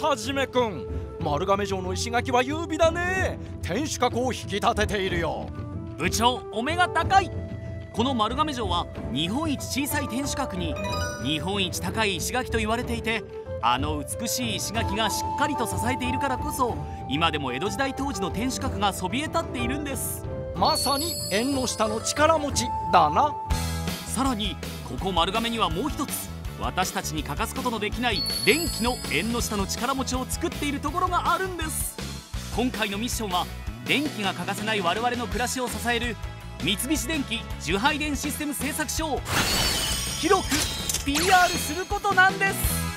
はじめくん。丸亀城の石垣は優美だね。天守閣を引き立てているよ。部長お目が高い。この丸亀城は日本一小さい天守閣に日本一高い石垣と言われていてあの美しい石垣がしっかりと支えているからこそ今でも江戸時代当時の天守閣がそびえ立っているんです。まさに縁の下の力持ちだな。さらにここ丸亀にはもう一つ私たちに欠かすことのできない電気の縁の下の力持ちを作っているところがあるんです。今回のミッションは電気が欠かせない我々の暮らしを支える三菱電機受配電システム製作所を広く PR することなんです。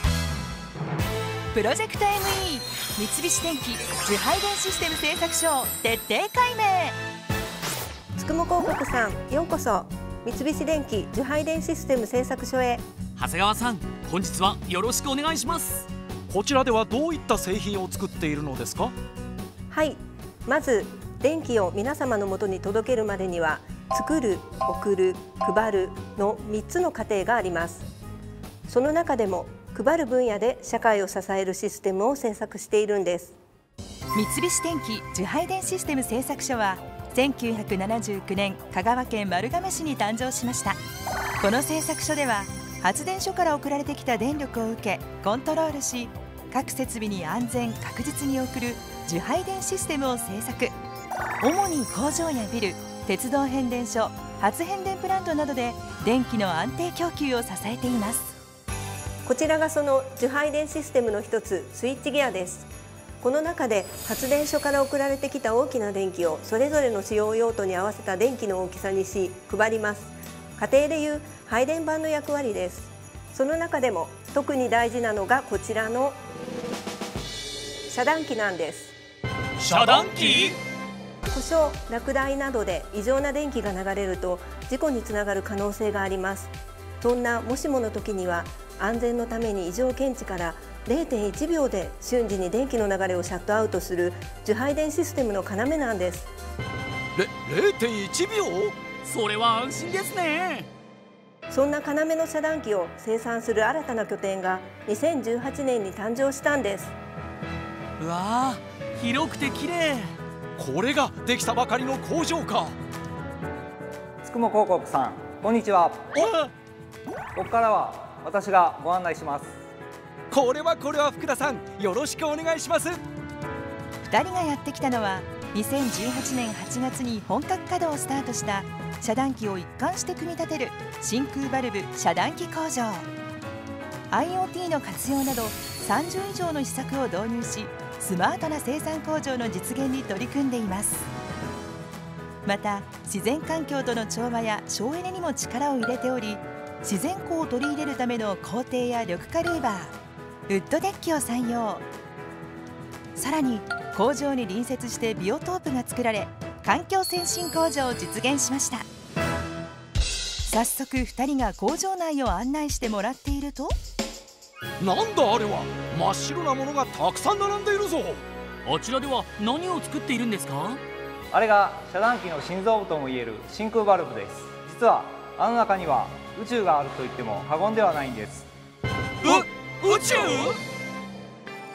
プロジェクト ME 三菱電機受配電システム製作所を徹底解明。つくも広告さんようこそ。三菱電機受配電システム製作所へ長谷川さん本日はよろしくお願いします。こちらではどういった製品を作っているのですか？はい。まず電気を皆様のもとに届けるまでには作る、送る、配るの3つの過程があります。その中でも配る分野で社会を支えるシステムを制作しているんです。三菱電機受配電システム製作所は1979年香川県丸亀市に誕生しました。この製作所では発電所から送られてきた電力を受けコントロールし各設備に安全確実に送る受配電システムを製作。主に工場やビル鉄道変電所発変電プラントなどで電気の安定供給を支えています。こちらがその受配電システムの一つスイッチギアです。この中で発電所から送られてきた大きな電気をそれぞれの使用用途に合わせた電気の大きさにし配ります。家庭でいう配電盤の役割です。その中でも特に大事なのがこちらの遮断器なんです。遮断器？故障落雷などで異常な電気が流れると事故につながる可能性があります。そんなもしもの時には安全のために異常検知から0.1秒で瞬時に電気の流れをシャットアウトする受配電システムの要なんです。れ0.1秒？それは安心ですね。そんな要の遮断機を生産する新たな拠点が2018年に誕生したんです。うわー広くて綺麗。これができたばかりの工場か。つくも広告さんこんにちは。ここからは私がご案内します。これはこれは福田さんよろしくお願いします。2人がやってきたのは2018年8月に本格稼働をスタートした遮断機を一貫して組み立てる真空バルブ遮断機工場。IoT の活用など30以上の施策を導入しスマートな生産工場の実現に取り組んでいます。また自然環境との調和や省エネにも力を入れており自然光を取り入れるための工程や緑化ルーバーウッドデッキを採用。さらに工場に隣接してビオトープが作られ環境先進工場を実現しました。早速2人が工場内を案内してもらっていると。なんだあれは。真っ白なものがたくさん並んでいるぞ。あちらでは何を作っているんですか？あれが遮断機の心臓部ともいえる真空バルブです。実はあの中には宇宙があると言っても過言ではないんです。う宇宙？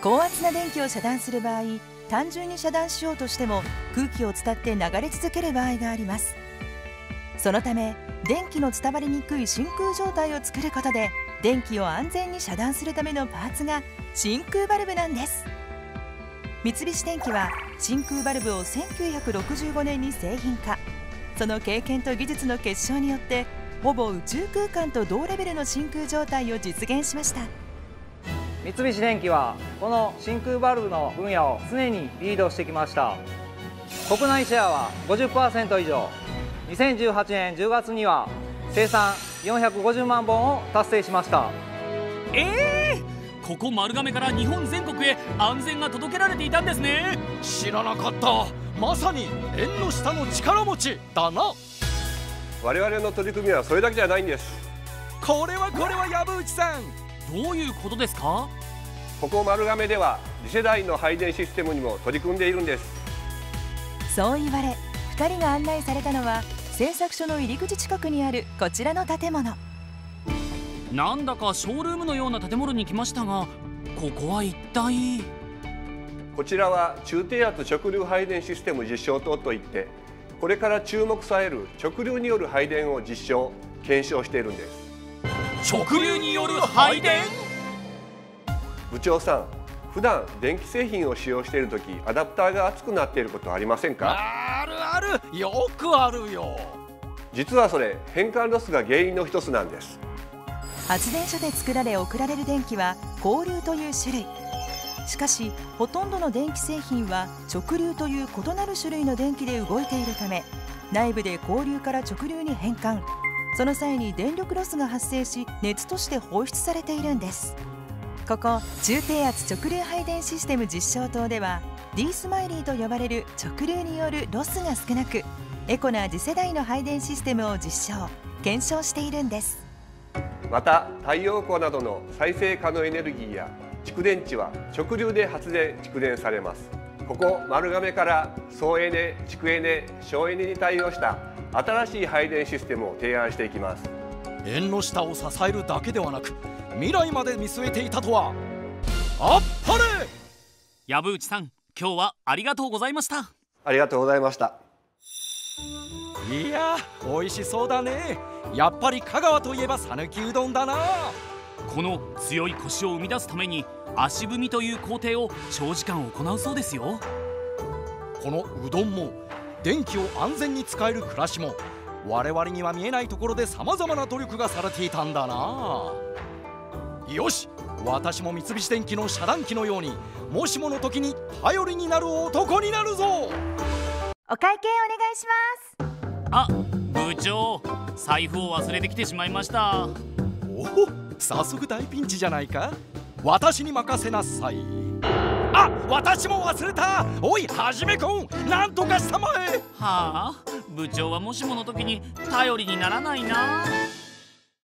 高圧な電気を遮断する場合単純に遮断しようとしても空気を伝って流れ続ける場合があります。そのため電気の伝わりにくい真空状態を作ることで電気を安全に遮断するためのパーツが真空バルブなんです。三菱電機は真空バルブを1965年に製品化。その経験と技術の結晶によってほぼ宇宙空間と同レベルの真空状態を実現しました。三菱電機はこの真空バルブの分野を常にリードしてきました。国内シェアは50%以上。2018年10月には生産450万本を達成しました。ええー、ここ丸亀から日本全国へ安全が届けられていたんですね。知らなかった。まさに縁の下の力持ちだな。我々の取り組みはそれだけじゃないんです。これはこれは藪内さんどういうことですか？ここ丸亀では次世代の配電システムにも取り組んでいるんです。そう言われ2人が案内されたのは製作所の入り口近くにあるこちらの建物。なんだかショールームのような建物に来ましたがここは一体？こちらは中低圧直流配電システム実証棟といってこれから注目される直流による配電を実証検証しているんです直流による配電？部長さん普段電気製品を使用している時アダプターが熱くなっていることはありませんか？あるある。よくあるよ。実はそれ変換ロスが原因の一つなんです。発電所で作られ送られる電気は交流という種類。しかしほとんどの電気製品は直流という異なる種類の電気で動いているため内部で交流から直流に変換その際に電力ロスが発生し熱として放出されているんです。ここ中低圧直流配電システム実証棟では D スマイリーと呼ばれる直流によるロスが少なくエコな次世代の配電システムを実証検証しているんです。また太陽光などの再生可能エネルギーや蓄電池は直流で発電蓄電されます。ここ丸亀から総エネ蓄エネ省エネに対応した新しい配電システムを提案していきます。縁の下を支えるだけではなく未来まで見据えていたとは。あっぱれ！藪内さん今日はありがとうございました。ありがとうございました。いや美味しそうだね。やっぱり香川といえば讃岐うどんだな。この強いコシを生み出すために足踏みという工程を長時間行うそうですよ。このうどんも電気を安全に使える暮らしも我々には見えないところでさまざまな努力がされていたんだな。よし私も三菱電機の遮断機のようにもしもの時に頼りになる男になるぞ。お会計お願いします。あ部長財布を忘れてきてしまいました。おお早速大ピンチじゃないか。私に任せなさいあ私も忘れた。おいはじめくん。なんとかしたまえ。はあ？部長はもしもの時に頼りにならないな。